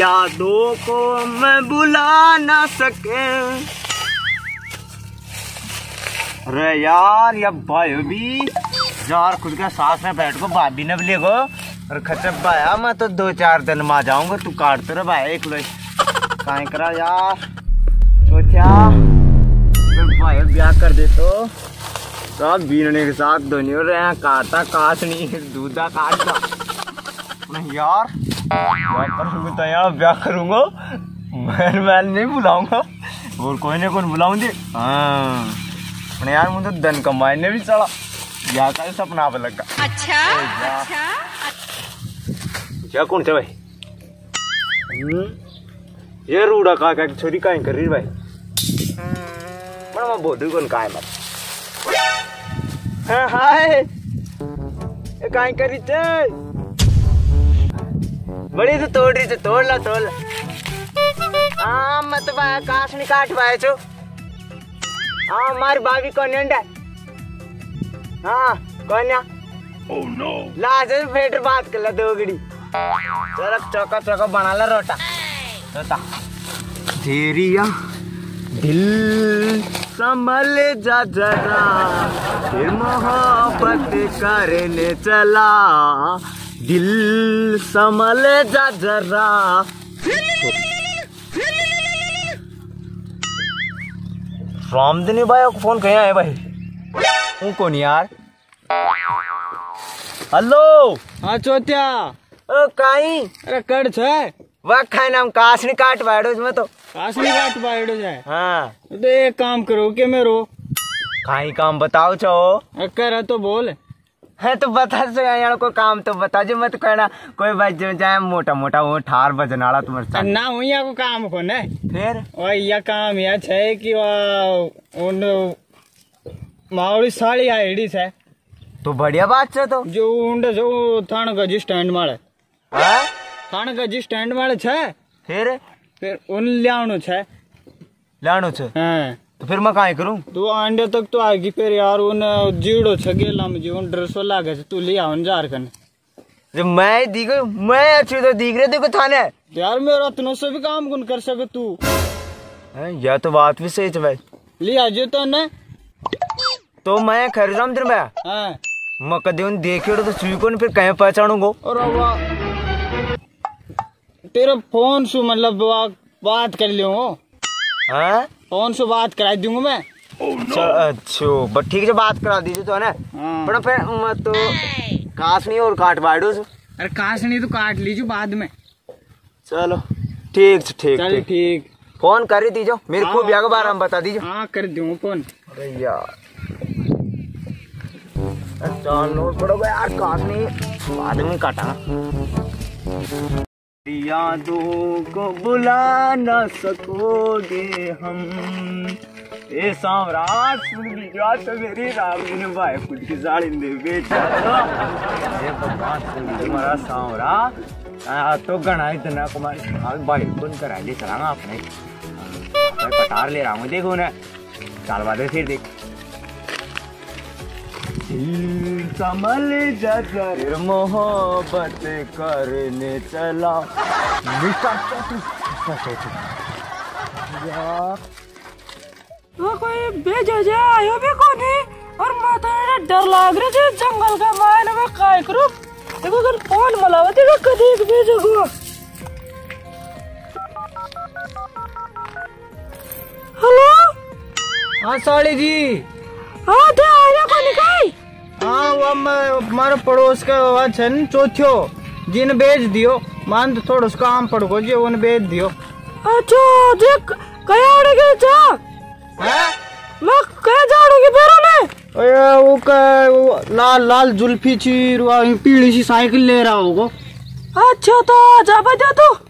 यादों को मैं बुला ना सके। अरे यार, ये भाई भी। यार, खुद के साथ में बैठ को, भाभी ने ले गो। और खचप भाया, मैं तो दो चार दिन में आ जाऊँगा, तू काटते रहे भाई, एक लोग काहे करा, यार। तो क्या? भाई, ब्याह कर दे तो। सब बीनने के साथ दोनों रहे हैं, काटा काटनी दूधा काटना नहीं यार करूँगा तो यार ब्याह करूँगा? मैं मैं नहीं बुलाऊँगा। और कोई ना कोई बुलाऊँगी। हाँ। अपने यार मुझे धन कमाने भी चला ब्याह का सपना पे लगा अच्छा अच्छा क्या कौन थे भाई? हम्म, ये रूड़ा का का छोरी का कर रही भाई? बड़ा मैं बोधू कौन का है? मत हाँ हाय। ये काहे करी थे। बड़ी तो तोड़ रही थे तोड़ ला तोड़ ला। हाँ मैं तो भाई काश नहीं काट पाए छो हाँ मारी भाभी कौन है हाँ कौन है में फेटर बात कर ला दोगड़ी। चल चौका चौका बना ला रोटा। रोटा। तेरिया दिल संभल जा जरा फिर मोहब्बत करने चला। दिल संभल जा जरा। रामदिनी भाई को फ़ोन कहीं आए भाई। हूँ कौन यार? हेलो। हाँ चौथ्या ओ काई अरे कड़ छे। वह खाए नाम काश नहीं काट पाए उसमें तो। कासनी काट पायड़ो जाए हाँ। तो एक काम करो के मेरो काई काम बताओ छो। कर तो बोल। है तो बता सो यार कोई काम तो बता जो मत कहना। कोई बात जो जाए मोटा मोटा वो ठार बजन वाला तुम्हारे साथ। ना हुई या को काम को ने? फिर? और यह काम यह छे कि उन मावड़ी साड़ी आईडी छे तो बढ़िया बात छो तो। जो उंड जो थान गजी स्टैंड मारे हाँ? थान गजी स्टैंड मारे छे? फिर? फिर उन लियावनो छे। लानो छो? हाँ। तो फिर मैं काई करूँ? तू अंडे तक तो आगी फिर यार उन जीड़ो छे में जो उन लागे तू लिया उन जब मैं दिख मैं अच्छी तो दिख रहे देखो थाने। यार मेरा इतना से भी काम कौन कर सके तू। यह तो बात भी सही है भाई। लिया जो तो ने। तो मैं खरीद रहा हूँ तेरे भैया हाँ। मैं कदे उन देखे तो सुई को फिर कहीं पहचानूँगा। और तेरे फ़ोन से मतलब बात कर लियो। हाँ? फ़ोन से बात करा दूँगा मैं? अच्छा अच्छा बस ठीक है बात करा दीजिए तो है ना? हाँ। पर फिर तो काश नहीं और काट बाड़ो से। अरे काश नहीं तो काट लीजिए बाद में। चलो ठीक ठीक ठीक। ठीक। फ़ोन कर ही दीजिए मेरे को हाँ, ब्याह के बारे में बता दीजिए। हाँ कर दूँगा फ़ोन। अरे यार। चल नोट पड़ोगे यार काश नहीं बाद में काटा। यादों को बुला न सकोगे हम। ए साम्राट सुन लीजिए तो मेरी? रामी ने भाई खुद की साड़ी दे बेचा ये भगवान सुन हमारा साम्राट आ, तो गणा इतना कुमार आज भाई कौन करा ले चलाना आपने मैं कटार ले रहा हूँ देखो ना। साल बाद फिर देख। संभल जगर। मोहब्बत करने चला। वो कोई भेजा जा आयो भी कोनी और माता ने डर लाग रहे थे जंगल का मायने में काय करू। देखो अगर फ़ोन मलावा देखो कदी एक भेजो गो हेलो? हाँ साड़ी जी। हाँ थे आया कोनी काय हाँ वो हमारे पड़ोस का वह छे न चौथ्यो जिन बेच दियो मान तो थोड़ा उसका काम पड़ो जी उन बेच दियो। अच्छा देख कया उड़े गए जा? हाँ? मैं कया जाड़ोगी बेरो ने अरे वो का वो लाल लाल जुल्फी चीर वो पीली सी साइकिल ले रहा होगा। अच्छा तो आजा बजा तू। हाँ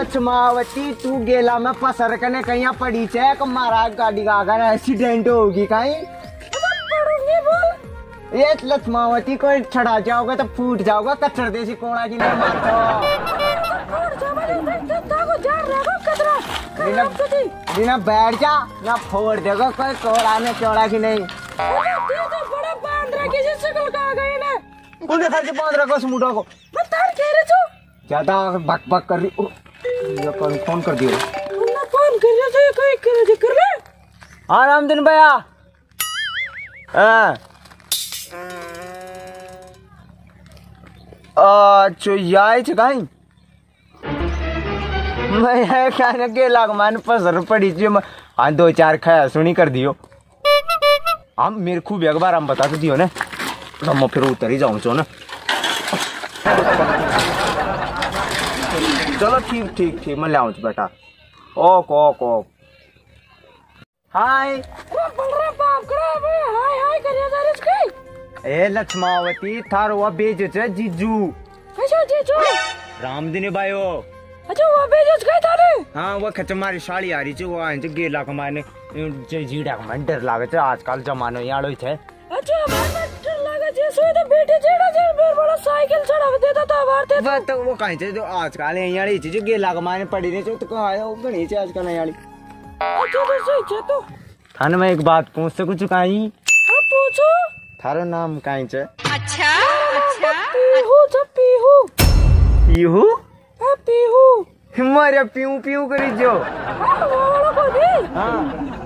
लक्ष्मावती तू गेला में पसर कने कहीं पड़ी छे कि मारा गाड़ी का अगर एक्सीडेंट होगी कहीं। ये लक्ष्मावती को छड़ा जाओगे तो फूट जाओगा कचर देसी कोड़ा की नहीं मारतो बिना बैठ जा ना फोड़ देगा कोई कोड़ा ने चौड़ा की नहीं। तो ना उन्हें था से बाँध रखो समुद्र को। बता कह रहे छो। ज़्यादा बक बक कर रही ये कौन फ़ोन कर दियो? उन्ना फ़ोन कर रहे थे कोई कर रहे कर रहे हाँ रामदिन भैया। हाँ। अच्छा याय छ कहीं? मैं कहने के लाग मान पसर पड़ी मैं हाँ दो चार खाया सुनी कर दियो। हम मेरे खूब एक बार हम बता तो दियो ने। तो मैं फिर उतर ही जाऊँ चो ना। चलो ठीक ठीक ठीक मैं ले आऊँ बेटा। Okay okay okay. हाय। ए लक्ष्मावती थारो वो छ जीजू। अच्छा जीजू। रामदिनी भाइयो। अच्छा वो गए थाने हाँ वो खच मारी साड़ी आ रही छ वो छ गेला के माने जे जीड़ा के डर लागे छ आजकल जमानो छ अच्छा तो बेटे जेड़ा जे मेरे बड़ा साइकिल चढ़ा देता था मारते वो तो वो कहीं छ जो आजकल याड़ी छ जो गेला के माने पड़ी ने छ तो कहा है वो गणी छ आजकल याड़ी अच्छा तो सही छे तो थाने मैं एक बात पूछ सकूँ छ काई हाँ पूछो थारो नाम काई छ अच्छा अच्छा पीहू छ पीहू पीहू हाँ पीहू मारे पीऊ पीऊ करी जो हाँ वो वाला को नहीं हाँ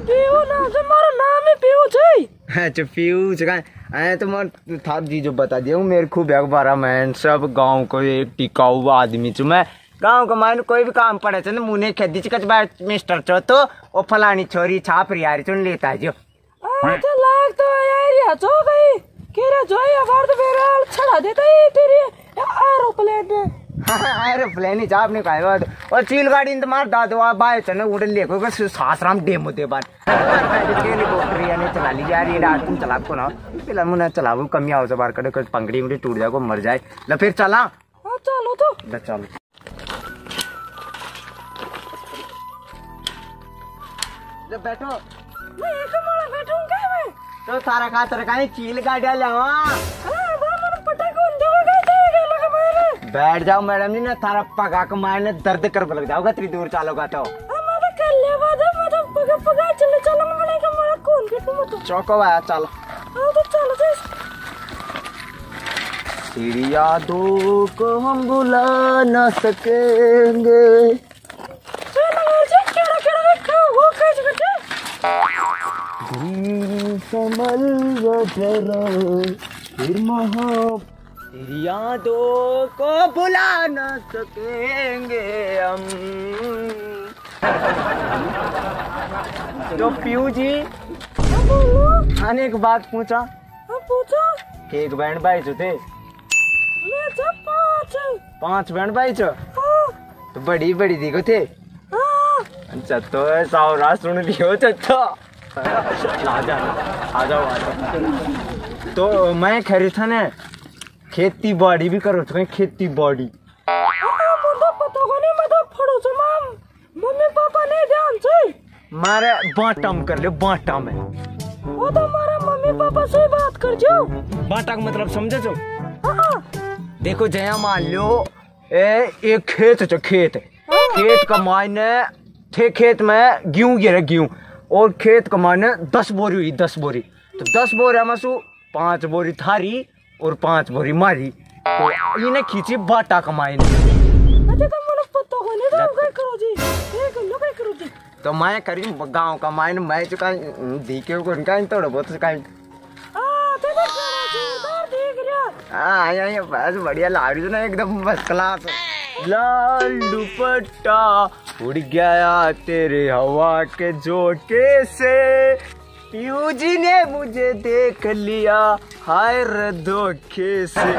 पीहू नाम से मारा नाम ही पीहू छे अच्छा फ्यूज का ऐ तो मैं था जी जो बता दिया हूँ मेरे खूब एक बार मैं सब गाँव को एक टिकाऊ आदमी छू। मैं गाँव का मायने कोई भी काम पड़े छ मुने खेती छ कच बार मिस्टर चो तो ओ फलानी छोरी छाप रियारी चुन लेता जो। अच्छा लाग तो यार या गई केरा जो बार तो मेरा चढ़ा देता ही तेरी एरोप्लेन में एरोप्लेन ही छाप और चील गाड़ी तो मार दादो आ बाय चने उड़े लेको सासराम डेमो दे नहीं चला तुम चला को ना पिला मुना कमी आओ पंगड़ी उंगड़ी टूट जाए मर जाए फिर चला। चलो तो चल बैठो मैं एक मैं तो सारा का चील पटा को लगा मेरे बैठ जाओ मैडम जी ना थारा पगा के मारने दर्द कर लग जाओगा इतनी दूर चलोगा तो चले तो तेरी यादों को हम भुला न सकेंगे। संभल जरा फिर मोहब्बत तेरी यादों को भुला न सकेंगे हम। तो पीयू जी हाँ बोलो खाने एक बात पूछा। हाँ पूछो एक बहन भाई जो थे। पाँच बहन भाई हाँ तो बड़ी बड़ी देखो थे। हाँ अच्छा तो सावरा सुन लियो चचा आ जाओ आ जाओ। तो मैं खरी था ने, खेती बाड़ी भी करो तो खेती बाड़ी हाँ मुझे पता को नहीं मैं तो फड़ो से माम मम्मी पापा नहीं ध्यान से मारे बाटा में कर ले बाटा में। वो तो हमारा मम्मी पापा से बात कर जो बाटा का मतलब समझे छो हाँ देखो जया मान लो ए एक खेत छो खेत। खेत का मायने थे खेत में गेहूँ गिरे गेहूँ। और खेत का मायने दस बोरी हुई दस बोरी। तो दस बोरी में सु पाँच बोरी थारी और पाँच बोरी मारी। तो इन्हें खींची बाटा का मायने। अच्छा तो मैंने पता को नहीं तो क्या करो जी। एक लो क्या करो जी। तो मैं करी गाँव का मायने मैं चुका के इनका थोड़ा बहुत कहीं। हाँ तो देख रहा जोरदार देख रहा हाँ। ये ये बस बढ़िया ला रही ना एकदम फ़र्स्ट क्लास लाल दुपट्टा उड़ गया तेरे हवा के झोंके से। पीयू जी ने मुझे देख लिया हाय रे धोखे से।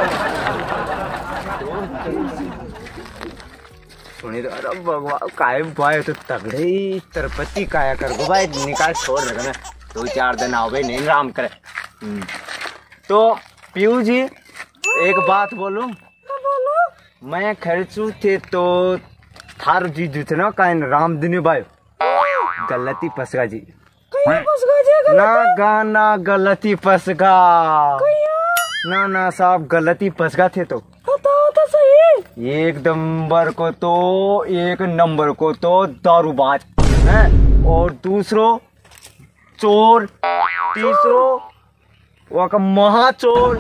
सुनी तो अरे भगवान काय भाई तो तगड़े ही तरपति काया कर गो भाई निकाल छोड़ रखना दो चार दिन आओ भाई नहीं राम करे। हम्म। तो पीयू जी एक बात बोलूँ? हाँ मैं खर्चू थे तो थारो जी जूत ना काइन राम दिन भाई। गलती फसगा जी। जे ना गाना गलती फसगा। ना ना साहब गलती फसगा थे तो। एक नंबर को तो एक नंबर को तो दारूबाज है। और दूसरो चोर तीसरो वो का महाचोर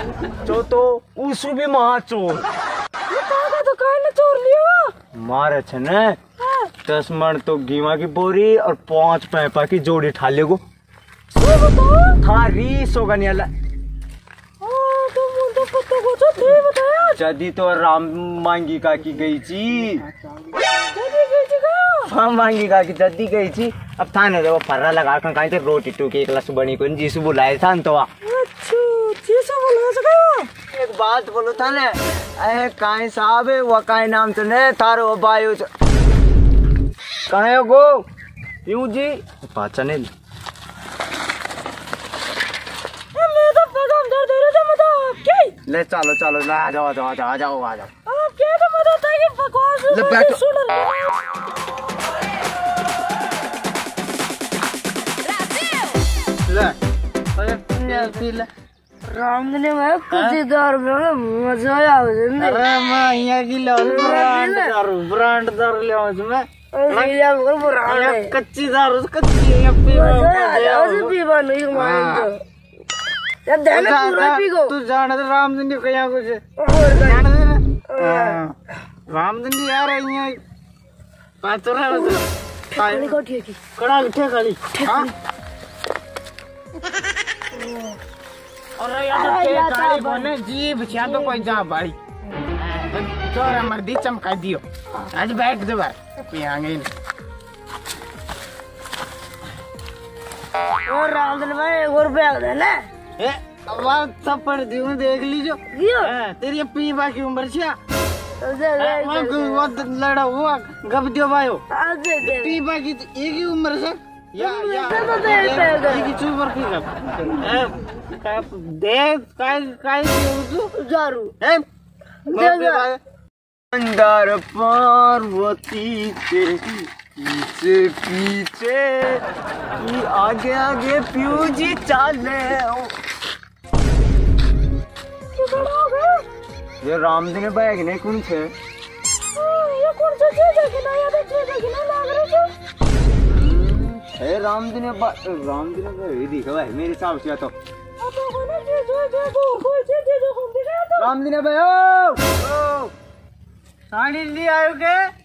चौथो उसु भी महाचोर। तो चोर लिया मारे छे ने। दस मन तो गीमा की बोरी और पाँच पैपा की जोड़ी ठा सही थारी सोगनियाला हाँ तो थे बताया? जदी तो राम मांगी का की गई छी जल्दी कैसे गया हाँ मांगी का की जदी गई छी अब था ना वो फर्रा लगा कर कहीं तो रोटी टूकी एक लस बनी को जीसु बुलाए था तो। अच्छा ये सब बोला सका एक बात बोलो था ने अरे काहे साहब है वो काहे नाम तो ने थारो बायो काहे गो? यूँ जी? पाचा ने मैं तो पगाम दर्द हो रहा था मैं तो क्या ले चलो चलो ले आ जाओ आ जाओ आ जाओ आ जाओ आ जाओ। आप क्या तो आता है कि बकवास ले बैठो। सुन ले राम ने मैं कुछ दर में मज़ा आया ज़िंदगी अरे मैं यहाँ की लो ब्रांड दारू ब्रांड दारू ले मैं ये है। कच्ची दारू कच्ची मज़ा पीवा नहीं माइंड यार ध्यान पूरा पी गो तू जाने दे रामचंद्र को यहाँ कुछ। जाने दे यार। है। कड़ा उठे खाली। हाँ? अरे यार तो जीभ तो कोई जा भाई। चोर मर्दी चमका दियो। आज बैठ दे भाई। पियांगे और राम मैं एक और रुपया दे ना ए अब थप्पड़ दियो देख लीजो। तेरी ये पीबा की उम्र छा? तो दे दे लड़ा हुआ गप दियो दे दे की तो एक ही उम्र से या या। दे दो दे दे एक ही चूपर गप। का दे काय काय तू? जारू। दे दे पार्वती के पीछे पीछे आगे आगे प्यूजी चाले ये रामदिन बैग ने कौन थे ये कौन सा? चीज़ है कि ना ये तो चीज़ है कि ना लग रही है ए भाई, मेरे हिसाब से तो। ना है जो रामदिन भाई ओ साड़ी ली आयो के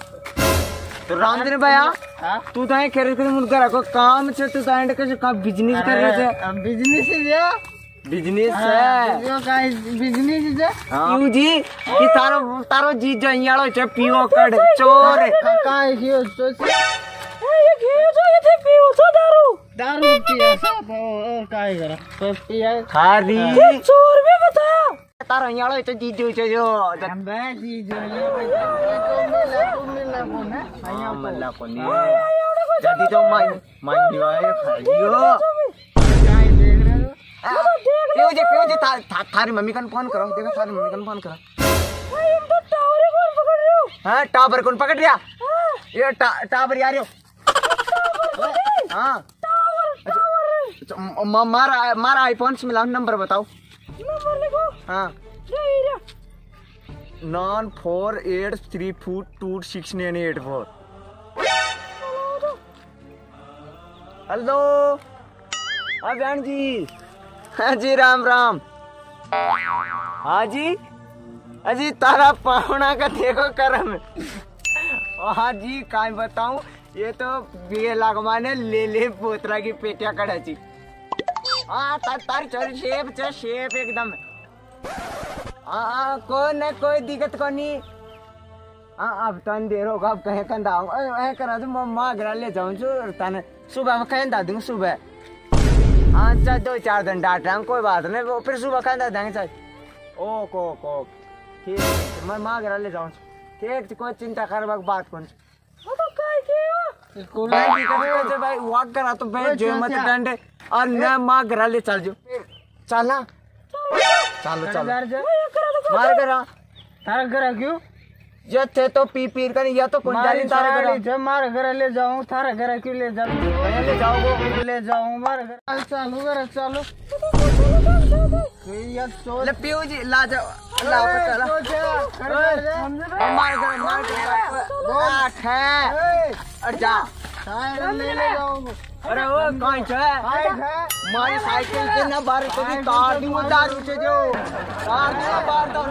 रामदिन भैया तू तो कह रहे थे मुनका रखो काम से तू तो एंड कैसे काम बिज़नेस कर रहे थे। बिज़नेस है बिज़नेस है जो का बिज़नेस है यू जी? कि तारो तारो जी जइयालो छे पीओ कड चोर। का है सोच ये घी जो ये थे पियो तो दारू। दारू पिया सब और का है करा तो पिया ये चोर भी बताया। तारो यालो छे जी जो छे जो अंबे जी जो ये को मिला को मिला को ना आया मल्ला को नी जदी तो खाइयो काय देख रहे हो पियो जे पियो जे था, था, थारी मम्मी कन फ़ोन करो देखो थारी मम्मी कन फ़ोन करो भाई हम तो टावर कौन पकड़ रहे हो हाँ टावर कौन पकड़ लिया ये टावर यार यो हाँ म- म- मारा मारा आईफोन से मिला नंबर बताओ हाँ। Nine four eight three four two six nine eight four. Hello. हाँ बहन जी। हाँ जी राम राम। हाँ जी? हाँ जी तारा पाहुना का देखो करम। हाँ जी काय बताऊँ? ये तो बे लगवाने ले ले पोतरा की पेटिया कड़ा जी हाँ ता, चोरी शेप छे शेप एकदम हाँ हाँ, कोई न कोई दिक्कत को नहीं हाँ अब तन देर होगा अब कहीं कंधा ऐ करा तो मैं माँ घर ले जाऊँ जो तन सुबह में कहीं दा दूँगा सुबह हाँ चल दो चार दिन डांट रहा कोई बात नहीं वो फिर सुबह कहीं दा देंगे चल ओ को को ठीक है, मैं माँ घर ले जाऊँ ठीक कोई चिंता कर बात कौन तो स्कूल भाई कभी भाई वॉक करा तो बैठ जो मत डंडे। और मैं माँ घर ले चल जो चल। चलो चलो। मार करा। तारा घर क्यों? जो थे तो पी पी कर या तो कौन जानी करा। जब मारे घर ले जाऊँ। थारा घर क्यों ले जाऊँ? ले जाओगे ले जाऊँ मारे घर चालू कर चालू। ये ले पियो जी ला जाओ ला मार कर मार कर है अरे जा। अरे वो कौन छे मारी साइकिल के ना भी तार दूँगा जो। तार दूँगा तो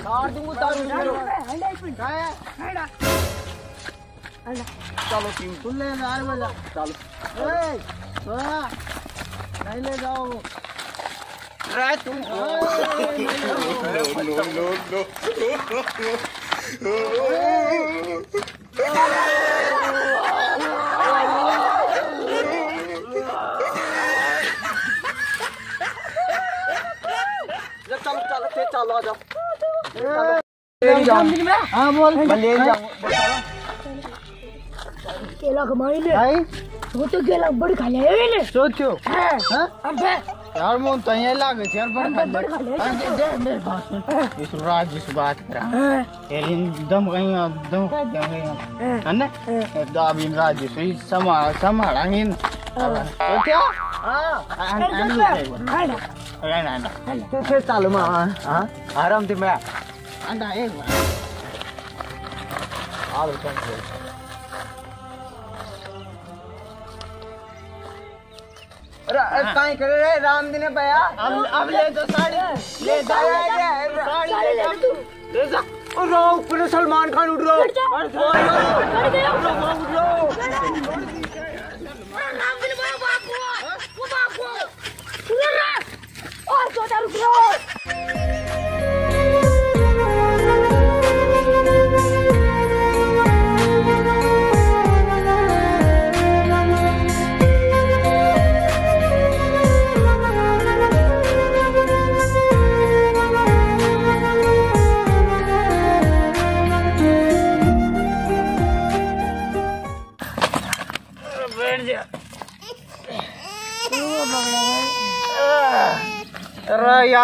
तार। दूँगा जो। चलो टीम तू ले बजा। चलो। नहीं ले जाओ। रे तुम चलो चलो फिर चलो आ जाओ हाँ केला कमाई ले भाई वो तो केला बड़ी खा ले ले सोचो हाँ अबे यार मोन तो ये लागे यार बड़ बड़ी ले। दे दे मेरे सुन इस राज जिस बात करा। यार दम कहीं अब दम कहीं है। ना? तो अब इन राज संभाल संभालेंगे इन तो क्या? हाँ ना। ना तू फिर चालू माँ हाँ आराम से मैं अंडा एक बार। आ लो चल काई कर रे राम दिन भैया। अब अब ले दो साड़ी। ले जा। साड़ी ले तू। ले जा। और रो पूरे सलमान खान उठ रो बढ़ गया। और सोचा रुक लो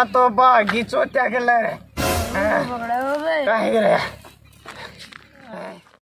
तो बागी चोट्या रे काय रे